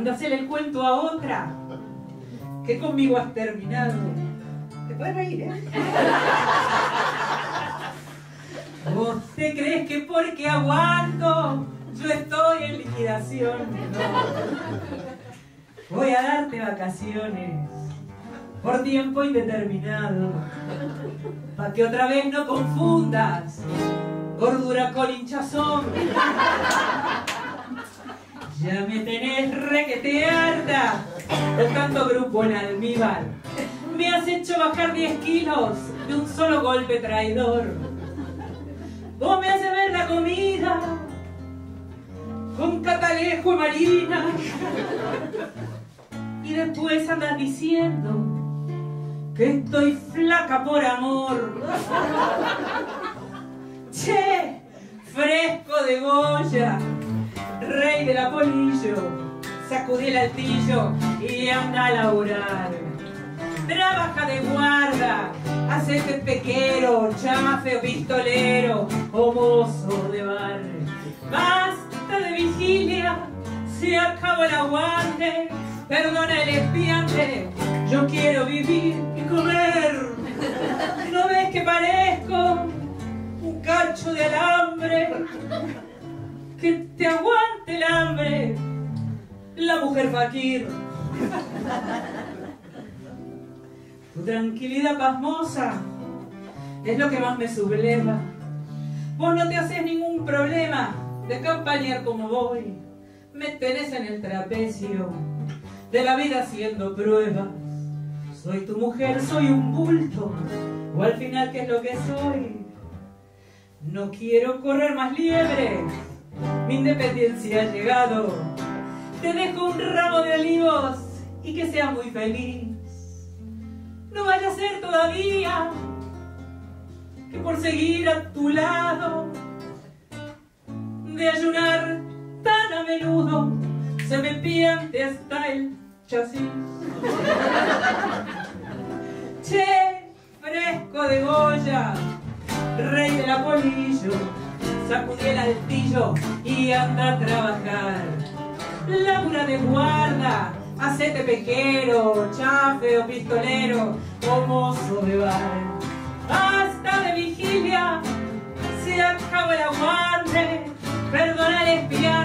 Anda a el cuento a otra, que conmigo has terminado. Te puedes reír, ¿eh? ¿Vos te crees que porque aguanto yo estoy en liquidación? No. Voy a darte vacaciones por tiempo indeterminado, para que otra vez no confundas gordura con hinchazón. Ya me tenés requete harta tanto grupo en almíbar. Me has hecho bajar 10 kilos de un solo golpe traidor. Vos me haces ver la comida con catalejo y marina. Y después andas diciendo que estoy flaca por amor. Che, fresco de Goya, rey del apolillo, sacudí el altillo y anda a laburar. Trabaja de guarda, hacete pequero, chafe o pistolero o mozo de bar. Basta de vigilia, se acabó el aguante, perdona el espiante, yo quiero vivir y comer. ¿No ves que parezco un cacho de alambre? Que te la mujer fakir. Tu tranquilidad pasmosa es lo que más me subleva. Vos no te haces ningún problema de campañar como voy. Me tenés en el trapecio de la vida haciendo pruebas. Soy tu mujer, soy un bulto, o al final, ¿qué es lo que soy? No quiero correr más liebre, mi independencia ha llegado. Te dejo un ramo de olivos y que sea muy feliz. No vaya a ser todavía que por seguir a tu lado, de ayunar tan a menudo, se me piante hasta el chasis. Che, fresco de Goya, rey del apolillo, sacudí el altillo y anda a trabajar. Labura de guarda, hacete pequero, chafe pistolero o mozo de bar. Basta de vigilia, se acabó el aguante, perdona el espiante,